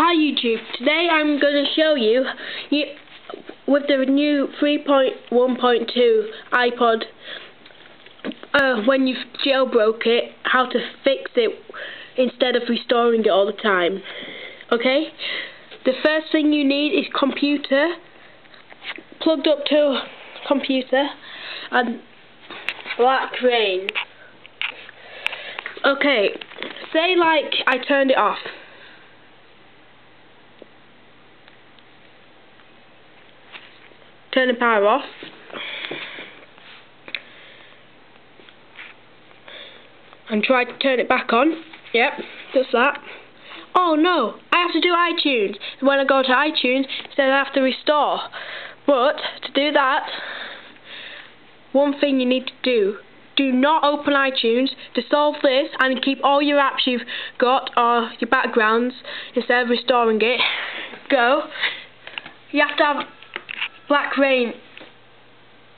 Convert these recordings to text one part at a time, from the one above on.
Hi YouTube, today I'm going to show you, you with the new 3.1.2 iPod uh, when you've jailbroke it, how to fix it instead of restoring it all the time. Okay? The first thing you need is computer, plugged up to computer, and black rain. Okay, say like I turned it off. Turn the power off. And try to turn it back on. Yep, just that. Oh no, I have to do iTunes. When I go to iTunes, then I have to restore. But, to do that, one thing you need to do. Do not open iTunes to solve this and keep all your apps you've got or your backgrounds instead of restoring it. Go. You have to have blackra1n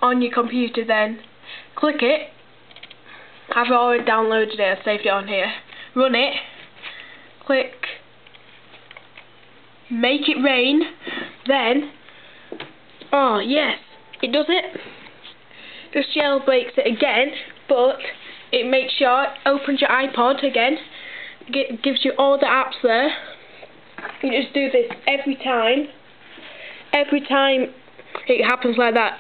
on your computer then. Click it. I've already downloaded it and saved it on here. Run it. Click Make it rain. Then, oh yes, it does it. Just jailbreaks it again, but it makes sure opens your iPod again. It gives you all the apps there. You just do this every time. Every time it happens like that.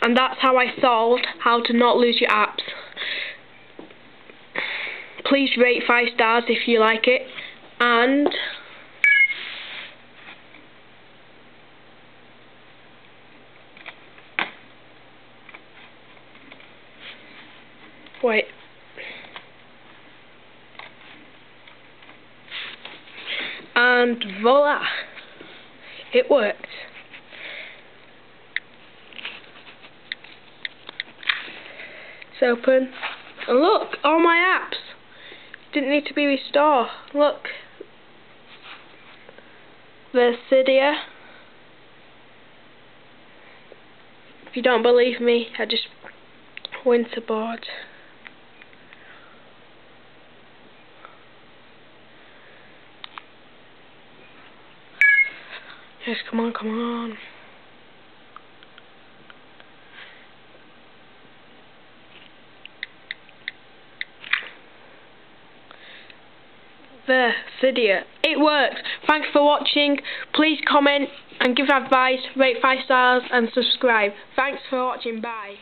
And that's how I solved how to not lose your apps. Please rate 5 stars if you like it. And... Wait. And voila! It worked. It's open. And look, all my apps didn't need to be restored. Look. The Cydia. If you don't believe me, I just Winterboard. Yes, come on, come on. The video. It works. Thanks for watching. Please comment and give advice, rate 5 stars and subscribe. Thanks for watching. Bye.